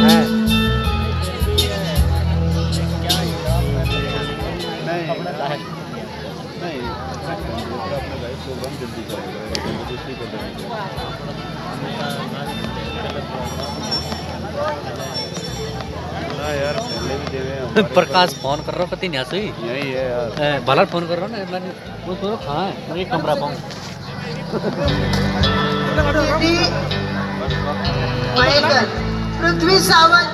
है हाँ प्रकाश फ़ोन कर रहा हूँ पति यही है। यार। भला फ़ोन कर रहा हूँ ना मैंने वो तो कहाँ है मैं कमरा पाऊँ पृथ्वी सावंत.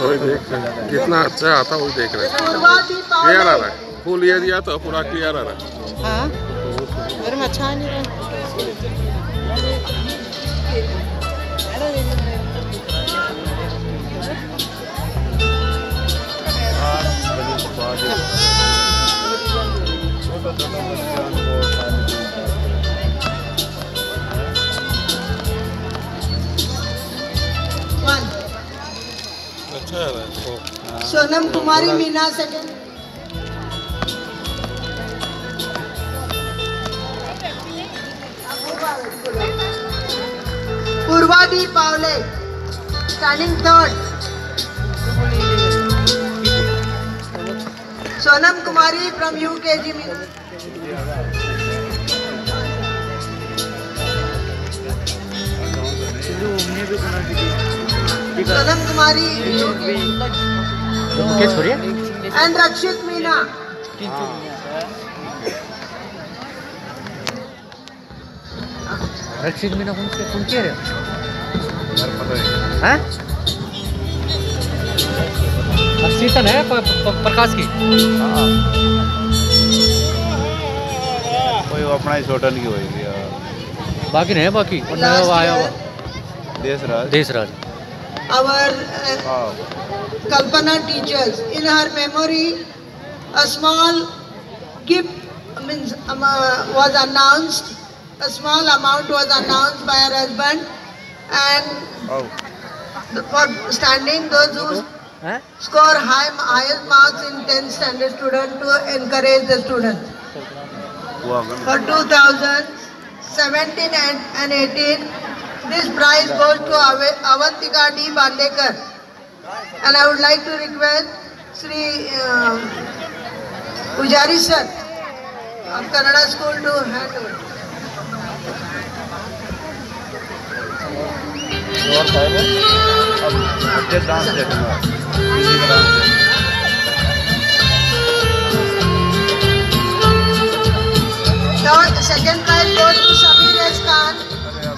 वही देख रहे हैं। कितना अच्छा आता है वही देख रहे हैं। क्लियर आ रहा है। फुल ये दिया तो पूरा क्लियर आ रहा है। हाँ। अच्छा नहीं रहा Sonam Kumari Meena second Purva the Pawle standing third. Sonam Kumari from UKG Sonam Kumari क्या छोड़िए। एंड रक्षित मीना। रक्षित मीना कौन से कौन कह रहे हो? यार पता है हैं सीतन है प्रकाश की? कोई अपना ही छोटा नहीं होएगी यार बाकी नहीं बाकी? और नया आया हुआ। देश राज देश राज our uh, हाँ। Kalpana teachers. In her memory, a small gift means, um, uh, was announced, a small amount was announced by her husband and oh. for standing those who huh? score high, highest marks in 10th standard student to encourage the students. For 2017 and, and 18, this prize goes to Avantika D. Bandekar. And I would like to request Sri uh, Ujari Sir of Kannada School to handle. Sir. Third, second prize goes to Samir S. Khan.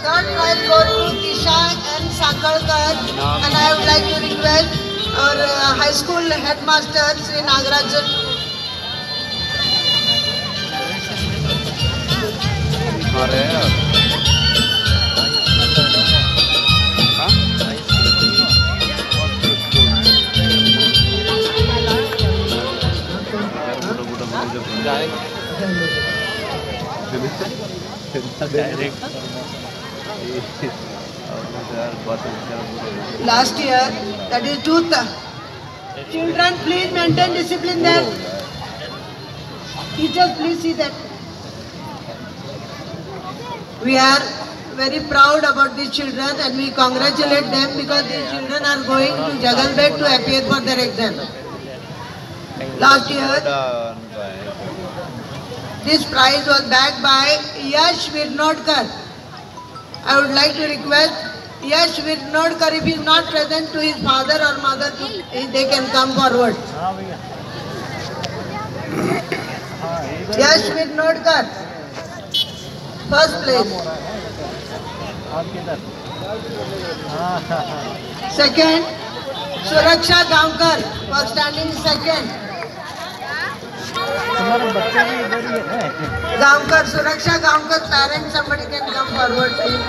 Third prize goes to Kishan and Sakalkar. And I would like to request our uh, high school headmaster Sri Last year, that is two Children, please maintain discipline there. Teachers, please see that. We are very proud about these children and we congratulate them because these children are going to Jagalbet to appear for their exam. Last year, this prize was backed by Yash Virnodkar. I would like to request Yash Virnodkar, if he is not present to his father or mother, they can come forward. Yash Virnodkar, first place. Second, Suraksha Gamkar was standing second. Gamkar, parents, somebody can come forward, please.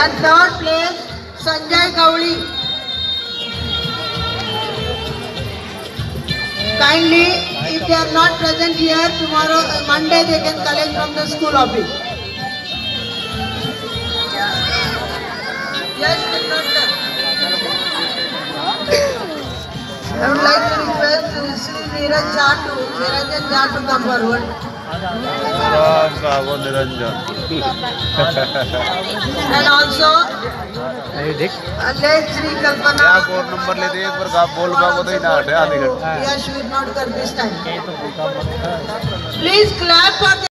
And third place, Sanjay Gauli. Kindly, if they are not present here, tomorrow, uh, Monday, they can collect from the school office. Yes, Vinod sir. I would like to request Sri Jha to Niranjan Jha to come forward. And also uh, let Sri Kalpana. Code number लेते एक बार का बोल का तो ही ना हटे आधी घंटे Yes, we will not कर this time. Please clap for.